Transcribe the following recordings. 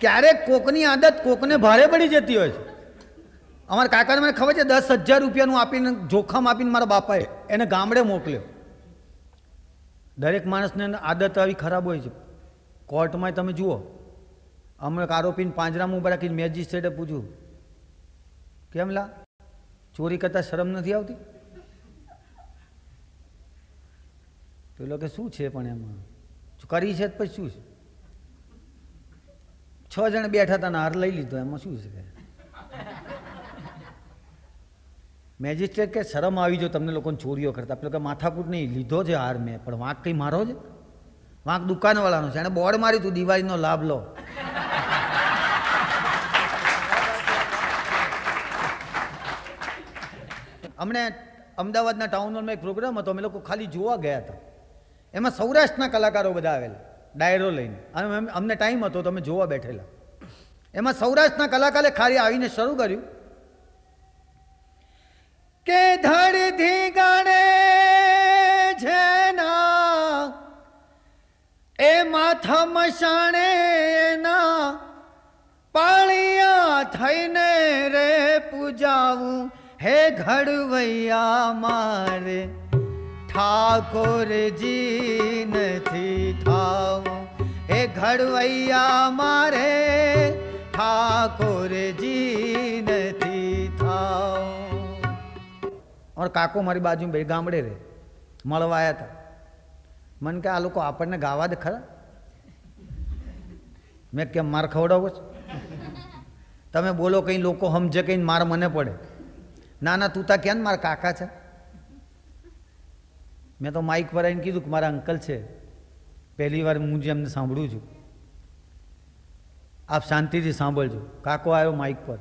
ક્યારેક કોકની આદત કોકને ભારે પડી જતી હોય છે. અમારા કાકાને મને ખબર છે, દસ હજાર રૂપિયાનું આપીને, જોખમ આપીને મારા બાપાએ એને ગામડે મોકલ્યો. દરેક માણસને આદત આવી ખરાબ હોય છે. કોર્ટમાં તમે જુઓ, અમે આરોપીને પાંજરામાં ઊભા રાખીને મેજિસ્ટ્રેટે પૂછ્યું, કેમ લા? ચોરી કરતાં શરમ નથી આવતી? પેલો કે, શું છે પણ એમાં? કરી છે પછી શું છે? છ જણ બેઠા હતા હાર લઈ લીધો. એમાં શું છે મેજિસ્ટ્રેટ કે શરમ આવી જો તમને લોકોને ચોરીઓ કરતા. પેલો કે માથાકૂટ નહીં, લીધો છે હાર મેં, પણ વાંક કંઈ મારો છે? વાંક દુકાનવાળાનો છે. એણે બોર્ડ મારી તું, દિવાળીનો લાભ લો. અમને અમદાવાદના ટાઉન હોલમાં એક પ્રોગ્રામ હતો. અમે લોકો ખાલી જોવા ગયા હતા. એમાં સૌરાષ્ટ્રના કલાકારો બધા આવેલા. ડાયરો લઈને. અને અમને ટાઈમ હતો, તમે જોવા બેઠેલા. એમાં સૌરાષ્ટ્રના કલાકારે ખાલી આવીને શરૂ કર્યું. કે ધરથી ગણે છે ના, એ માથા મશાણે ના, પાળિયા થઈને રે પૂજાવું, હે ઘડવૈયા મારે. ઠાકોરજી નથી થાવું. હે ઘડવૈયા મારે ઠાકોરજી નથી થાવું. ઓર કાકો મારી બાજુ બે ગામડે રે મળવા આવ્યા હતા મને કે આ લોકો આપણને ગાવા દે ખરા? મેં કેમ માર ખવડાવો છો? તમે બોલો કંઈ લોકો સમજે કંઈ માર મને પડે. ના ના, તું તા ક્યાં મારા કાકા છે? મેં તો માઇક પર આવીને કીધું કે મારા અંકલ છે. પહેલી વાર હું જે એમને સાંભળું છું, આપ શાંતિથી સાંભળજો. કાકો આવ્યો માઇક પર.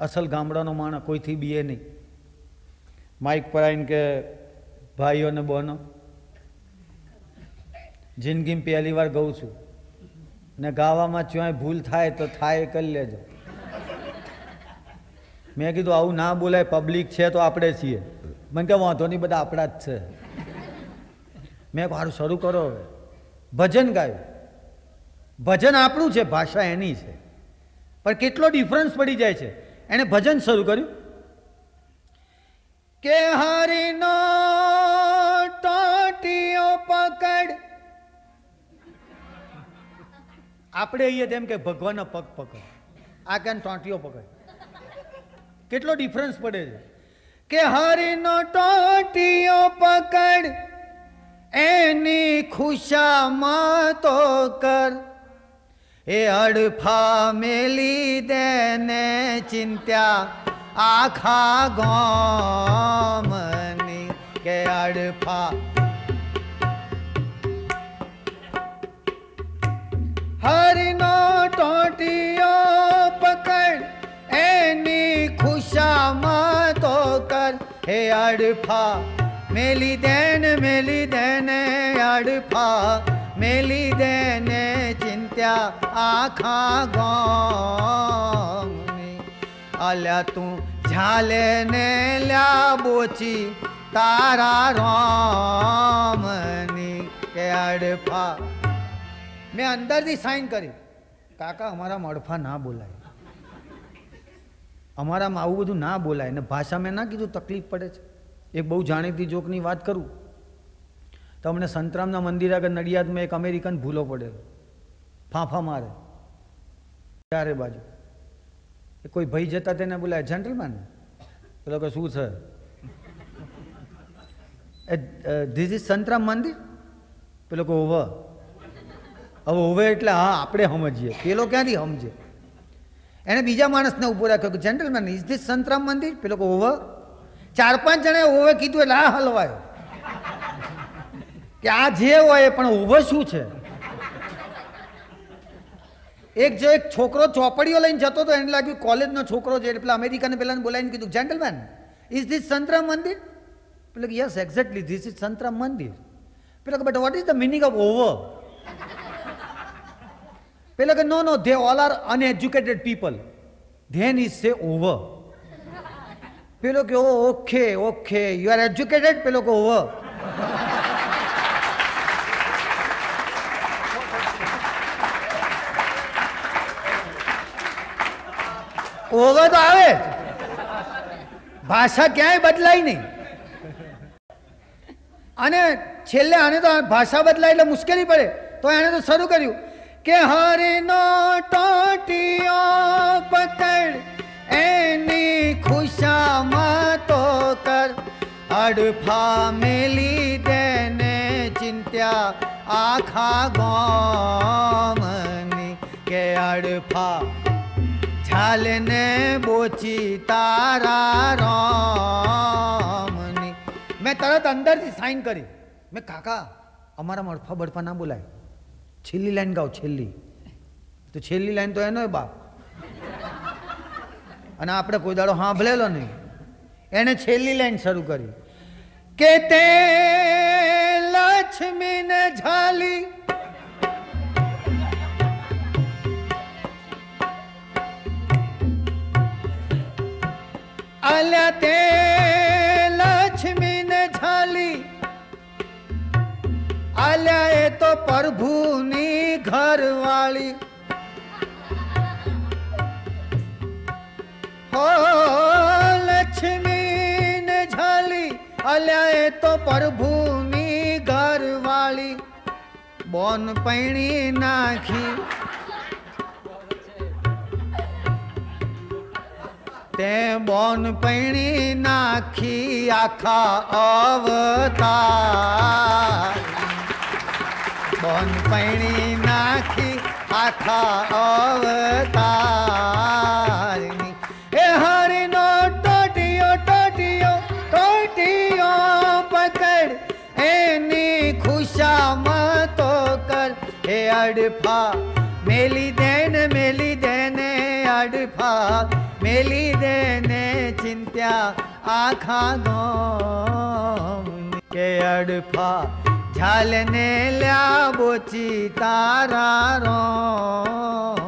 અસલ ગામડાનો માણસ, કોઈથી બીએ નહીં. માઇક પર આવીને કે, ભાઈઓ ને બહેનો, જિંદગીમાં પહેલી વાર ગઉં છું. ને ગાવામાં ચ્યાંય ભૂલ થાય તો થાય એ કરી લેજો. મેં કીધું, આવું ના બોલાય પબ્લિક છે તો આપણે છીએ. મને કે, વાંધો નહીં, બધા આપણા જ છે. મેં સારું શરૂ કરો હવે. ભજન ગાયું. ભજન આપણું છે, ભાષા એની છે. પણ કેટલો ડિફરન્સ પડી જાય છે. એણે ભજન શરૂ કર્યું. કે હરિનો ટોટીઓ પકડ. આપણે અહીંયા તેમ કે ભગવાનનો પગ પકડ. આ ક્યાં ટોંટીઓ પકડ. કેટલો ડિફરન્સ પડે છે. કે હરિનો ટોટીઓ પકડ. એની ખુશામાં તો કર. એ અડફા મેલી દેને ચિંત્યા આખા ગામની કે અડફા. હરિનો ટોટીઓ પકડ, એની ખુશામાં તો કર. હે અડફા મેલી દેન મેલી દેને અડફા મેલી દેને ચિંત્યા આખા ગામની અલ્યા તું ઝાલે ને લ્યા બોચી, તારા રામની કે અડફા મેં અંદરથી સાઈન કરી કાકા, અમારામાં અડફા ના બોલાય. અમારામાં આવું બધું ના બોલાય. ને ભાષા મેં ના કીધું, તકલીફ પડે છે. એક બહુ જાણીતી જોકની વાત કરું? તમને સંતરામના મંદિર આગળ નડિયાદમાં એક અમેરિકન ભૂલો પડેલો ફાંફા મારે. ચારે બાજુ. એ કોઈ ભાઈ જતા તેને બોલાય જેન્ટલમેન પેલો કે, શું છે? This is Santram Mandir? પેલો કે ઓવ હવે ઓવે એટલે, હા, આપણે સમજીએ. પેલો ક્યાંથી સમજે? એણે બીજા માણસને ઊભો રાખ્યો કે gentleman is this Santram Mandir? પેલો કે ઓવ ચાર પાંચ જણાએ ઓવે કીધું એટલે આ હલવાયો. કે આ જે હોય પણ ઓવે શું છે? એક જો એક છોકરો ચોપડીઓ લઈને જતો હતો, એને લાગ્યું કોલેજનો છોકરો છે. એટલે અમેરિકાને પહેલાં બોલાવીને કીધું gentleman is this Santram Mandir? પેલો કે yes exactly this is Santram Mandir. પેલો કે but what is the meaning of over પેલો કે no no they all are uneducated people then is say over પેલો કે okay okay you are educated પેલો કે ઓવર ઓવે તો આવે. ભાષા ક્યાંય બદલાય નહીં. અને છેલ્લે આને તો ભાષા બદલાય એટલે મુશ્કેલી પડે. તો એણે તો શરૂ કર્યું કે હરિનો ટોટિયો પકડ એની અડફા મેલી તેને ચિંત્યા આખા ગોમની કે અડફા છાલને બોચી તારા રામની. મેં તરત અંદરથી સાઈન કરી. મેં કાકા, અમારા મડફા બડફા ના બોલાય. છેલ્લી લાઈન ગાઓ, છેલ્લી. તો છેલ્લી લાઈન તો એનો બાપ. અને આપણે કોઈ દાડો સાંભળેલો નહીં. એણે છેલ્લી લાઈન શરૂ કરી. કે તે લક્ષ્મીને ઝાલી. આલ્યા તે લક્ષ્મીને ઝાલી. આલ્યા એ તો પ્રભુની ઘરવાળી. હો આલ્યા એ તો પ્રભુની ઘરવાળી, બોન પૈણી નાખી. તે બોન પૈણી નાખી આખા અવતા બોન પૈણી નાખી આખા અવતારની हे अडफा मेली अडा मिलि दे मिलि दने अडा मिलि दे चिन्त्या हे अडफा बोची तारा रो